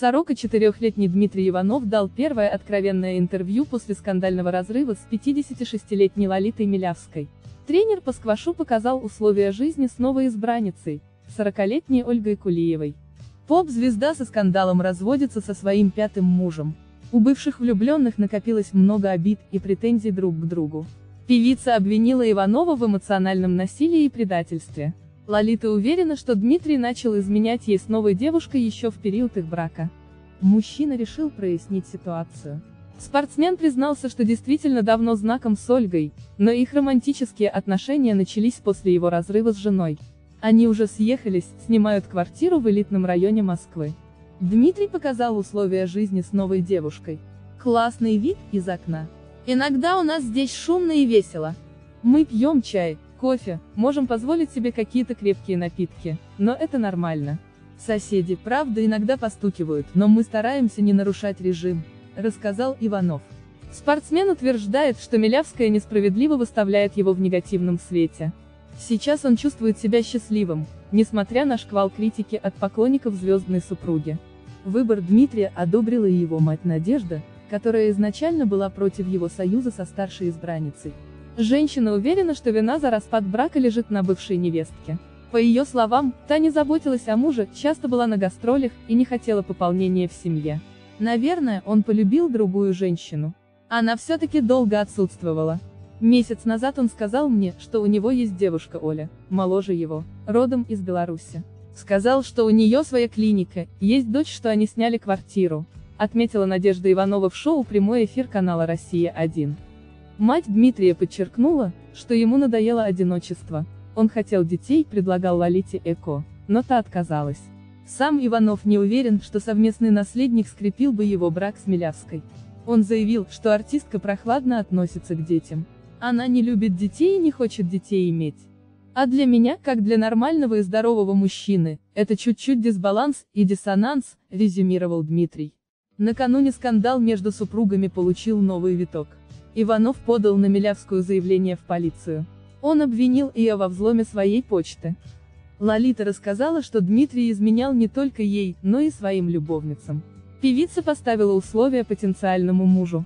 44-летний Дмитрий Иванов дал первое откровенное интервью после скандального разрыва с 56-летней Лолитой Милявской. Тренер по сквашу показал условия жизни с новой избранницей, 40-летней Ольгой Кулиевой. Поп-звезда со скандалом разводится со своим пятым мужем. У бывших влюбленных накопилось много обид и претензий друг к другу. Певица обвинила Иванова в эмоциональном насилии и предательстве. Лолита уверена, что Дмитрий начал изменять ей с новой девушкой еще в период их брака. Мужчина решил прояснить ситуацию. Спортсмен признался, что действительно давно знаком с Ольгой, но их романтические отношения начались после его разрыва с женой. Они уже съехались, снимают квартиру в элитном районе Москвы. Дмитрий показал условия жизни с новой девушкой. Классный вид из окна. Иногда у нас здесь шумно и весело. Мы пьем чай, кофе, можем позволить себе какие-то крепкие напитки, но это нормально. Соседи, правда, иногда постукивают, но мы стараемся не нарушать режим, рассказал Иванов. Спортсмен утверждает, что Милявская несправедливо выставляет его в негативном свете. Сейчас он чувствует себя счастливым, несмотря на шквал критики от поклонников звездной супруги. Выбор Дмитрия одобрила и его мать Надежда, которая изначально была против его союза со старшей избранницей. Женщина уверена, что вина за распад брака лежит на бывшей невестке. По ее словам, та не заботилась о муже, часто была на гастролях и не хотела пополнения в семье. Наверное, он полюбил другую женщину. Она все-таки долго отсутствовала. Месяц назад он сказал мне, что у него есть девушка Оля, моложе его, родом из Беларуси. Сказал, что у нее своя клиника, есть дочь, что они сняли квартиру. Отметила Надежда Иванова в шоу «Прямой эфир» канала «Россия-1». Мать Дмитрия подчеркнула, что ему надоело одиночество. Он хотел детей, предлагал Лолите Эко, но та отказалась. Сам Иванов не уверен, что совместный наследник скрепил бы его брак с Милявской. Он заявил, что артистка прохладно относится к детям. Она не любит детей и не хочет детей иметь. А для меня, как для нормального и здорового мужчины, это чуть-чуть дисбаланс и диссонанс, резюмировал Дмитрий. Накануне скандал между супругами получил новый виток. Иванов подал на Милявскую заявление в полицию. Он обвинил ее во взломе своей почты. Лолита рассказала, что Дмитрий изменял не только ей, но и своим любовницам. Певица поставила условия потенциальному мужу.